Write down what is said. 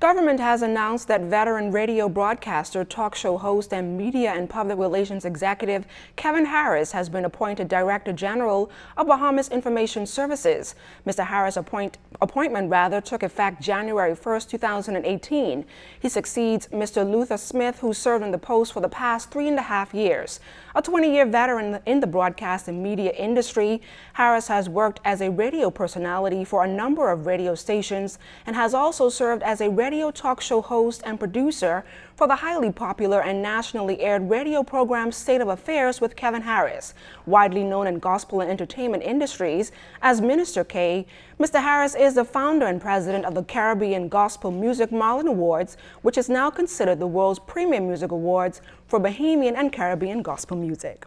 Government has announced that veteran radio broadcaster, talk show host, and media and public relations executive Kevin Harris has been appointed Director General of Bahamas Information Services. Mr. Harris' appoint, appointment rather took effect January 1, 2018. He succeeds Mr. Luther Smith, who served in the post for the past three and a half years. A 20-year veteran in the broadcast and media industry, Harris has worked as a radio personality for a number of radio stations and has also served as a radio radio talk show host and producer for the highly popular and nationally aired radio program State of Affairs with Kevin Harris. Widely known in gospel and entertainment industries as Minister K, Mr. Harris is the founder and president of the Caribbean Gospel Music Marlin Awards, which is now considered the world's premier music awards for Bahamian and Caribbean gospel music.